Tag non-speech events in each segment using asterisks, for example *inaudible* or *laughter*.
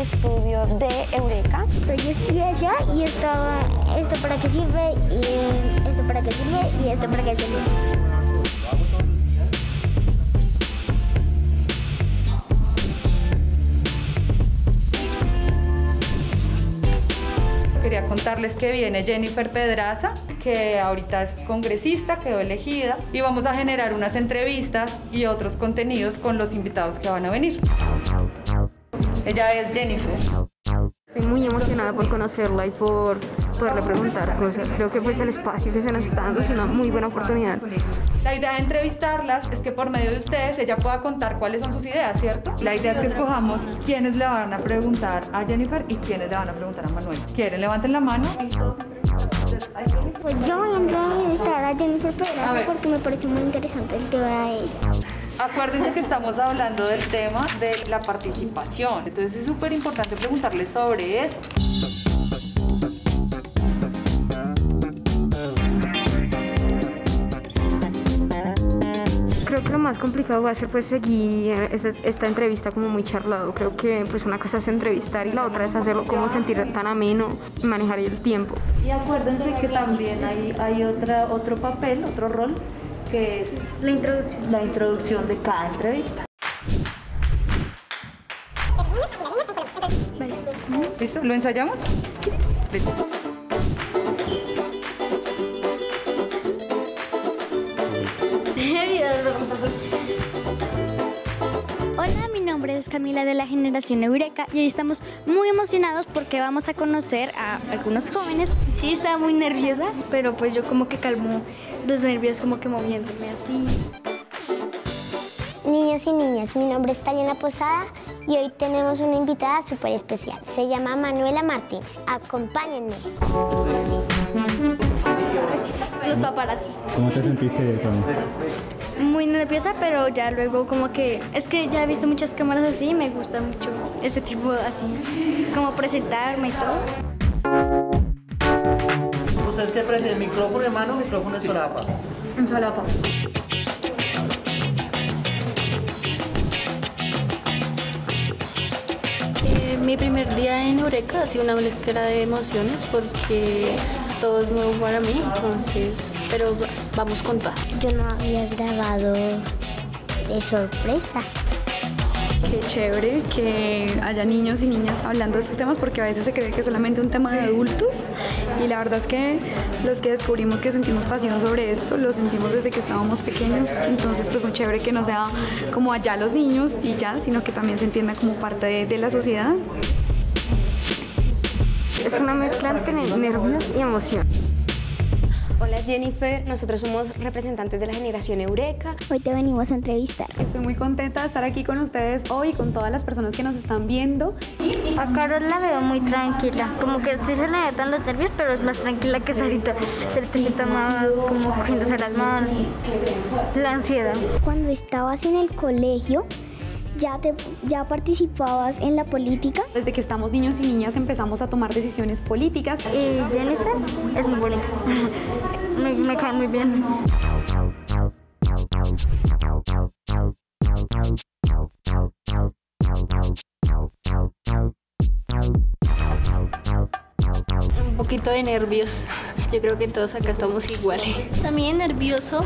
estudio de Eureka. Pero yo estoy allá y estaba, esto para qué sirve, y esto para qué sirve, y esto para qué sirve. quería contarles que viene Jennifer Pedraza, que ahorita es congresista, quedó elegida, y vamos a generar unas entrevistas y otros contenidos con los invitados que van a venir. Ella es Jennifer. Estoy muy emocionada por conocerla y por poderle preguntar cosas. Creo que pues el espacio que se nos está dando es una muy buena oportunidad. La idea de entrevistarlas es que por medio de ustedes ella pueda contar cuáles son sus ideas, ¿cierto? La idea es que escojamos quiénes le van a preguntar a Jennifer y quiénes le van a preguntar a Manuel. ¿Quieren? Levanten la mano. Pues yo voy a entrevistar a Jennifer Pedraza porque me parece muy interesante el tema de ella. Acuérdense que estamos hablando del tema de la participación, entonces es súper importante preguntarles sobre eso. Creo que lo más complicado va a ser pues seguir esta, esta entrevista como muy charlado. Creo que pues una cosa es entrevistar y la otra es hacerlo como sentir tan ameno y manejar el tiempo. Y acuérdense que también hay, hay otra, otro papel, otro rol que es La introducción. la introducción de cada entrevista. ¿Listo? ¿Lo ensayamos? Sí. Listo. Nombre es Camila de la generación Eureka y hoy estamos muy emocionados porque vamos a conocer a algunos jóvenes. Sí, estaba muy nerviosa, pero pues yo como que calmó los nervios como que moviéndome así. Niños y niñas, mi nombre es Taliana Posada y hoy tenemos una invitada súper especial. Se llama Manuela Martínez. Acompáñenme. Los paparazzis. ¿Cómo te sentiste, Tony? Muy nerviosa, pero ya luego como que es que ya he visto muchas cámaras así y me gusta mucho este tipo así, como presentarme y todo. ¿Ustedes qué prefieren? ¿Micrófono en mano o micrófono en solapa? En solapa. Mi primer día en Eureka ha sido una mezcla de emociones porque todo es nuevo para mí, entonces, pero vamos con todo. Yo no había grabado de sorpresa. Qué chévere que haya niños y niñas hablando de estos temas porque a veces se cree que es solamente un tema de adultos y la verdad es que los que descubrimos que sentimos pasión sobre esto lo sentimos desde que estábamos pequeños, entonces pues muy chévere que no sea como allá los niños y ya, sino que también se entienda como parte de, de la sociedad. Es una mezcla entre nervios y emoción. Hola Jennifer, nosotros somos representantes de la generación Eureka. Hoy te venimos a entrevistar. Estoy muy contenta de estar aquí con ustedes hoy, con todas las personas que nos están viendo. A Carol la veo muy tranquila, como que sí se le dan los nervios, pero es más tranquila que Sarita. Sarita está más como cogiéndose las manos, la ansiedad. Cuando estabas en el colegio, ¿ya, te, ¿ya participabas en la política? Desde que estamos niños y niñas empezamos a tomar decisiones políticas. Y Jennifer es muy bonita, *laughs* me, me cae muy bien. Un poquito de nervios, yo creo que todos acá estamos iguales. También nervioso,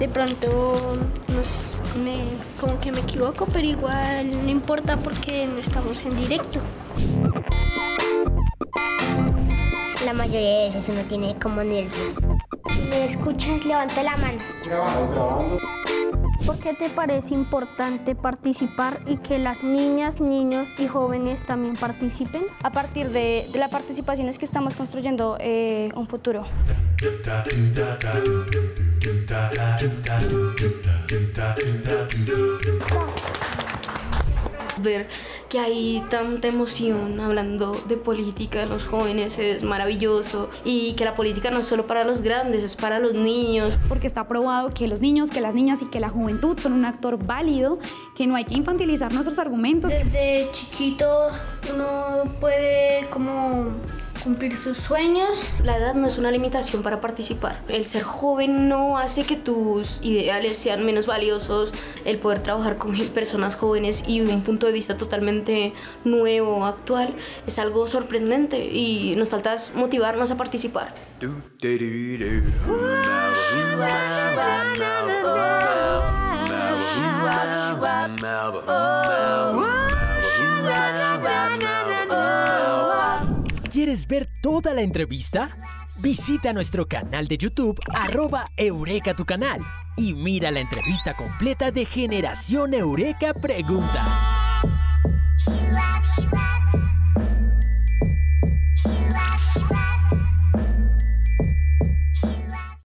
de pronto nos, me, como que me equivoco, pero igual no importa porque no estamos en directo. La mayoría de veces uno tiene como nervios. Si me escuchas, levanta la mano. ¿Por qué te parece importante participar y que las niñas, niños y jóvenes también participen? A partir de, de la participación es que estamos construyendo eh, un futuro. Ver que hay tanta emoción hablando de política en los jóvenes es maravilloso y que la política no es solo para los grandes, es para los niños. Porque está probado que los niños, que las niñas y que la juventud son un actor válido, que no hay que infantilizar nuestros argumentos. Desde chiquito uno puede como cumplir sus sueños. La edad no es una limitación para participar. El ser joven no hace que tus ideales sean menos valiosos. El poder trabajar con *laughs* personas jóvenes y un punto de vista totalmente nuevo, actual, es algo sorprendente y nos falta motivarnos a participar. ¿Quieres ver toda la entrevista? Visita nuestro canal de YouTube, arroba Eureka tu canal, y mira la entrevista completa de Generación Eureka Pregunta.